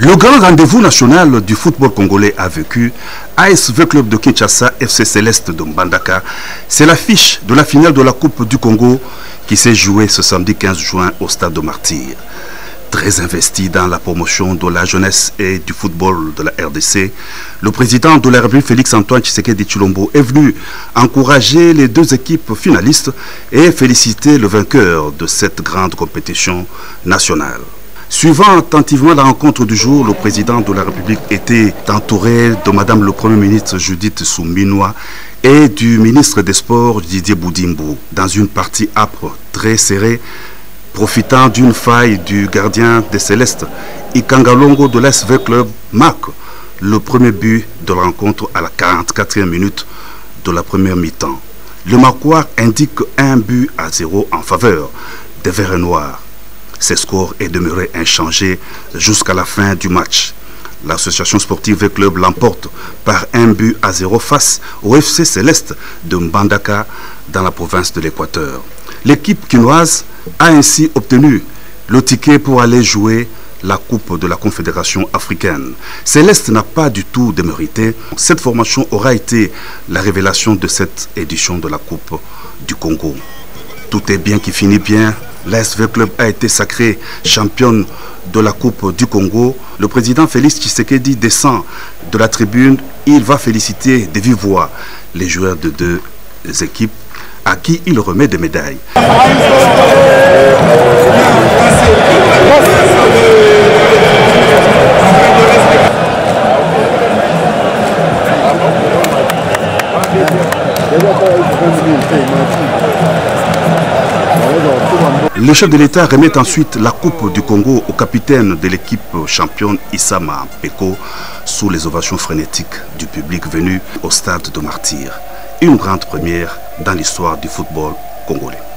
Le grand rendez-vous national du football congolais a vécu ASV Club de Kinshasa, FC Céleste de Mbandaka. C'est l'affiche de la finale de la Coupe du Congo qui s'est jouée ce samedi 15 juin au stade de Martyr. Très investi dans la promotion de la jeunesse et du football de la RDC, le président de la République Félix-Antoine Tshisekedi Chilombo est venu encourager les deux équipes finalistes et féliciter le vainqueur de cette grande compétition nationale. Suivant attentivement la rencontre du jour, le président de la République était entouré de Madame le Premier ministre Judith Souminois et du ministre des Sports Didier Boudimbo dans une partie âpre très serrée, profitant d'une faille du gardien des Célestes, Ikangalongo de l'SV Club marque le premier but de la rencontre à la 44e minute de la première mi-temps. Le marquoir indique un but à zéro en faveur des Verts et Noirs. Ce score est demeuré inchangé jusqu'à la fin du match. L'association sportive club l'emporte par un but à zéro face au FC Céleste de Mbandaka dans la province de l'Équateur. L'équipe quinoise a ainsi obtenu le ticket pour aller jouer la Coupe de la Confédération africaine. Céleste n'a pas du tout démérité. Cette formation aura été la révélation de cette édition de la Coupe du Congo. Tout est bien qui finit bien L'ASV Club a été sacré championne de la Coupe du Congo. Le président Félix Tshisekedi descend de la tribune. Il va féliciter de vive les joueurs de deux équipes à qui il remet des médailles. Le chef de l'État remet ensuite la Coupe du Congo au capitaine de l'équipe championne Issama Peko sous les ovations frénétiques du public venu au stade de Martyr. Une grande première dans l'histoire du football congolais.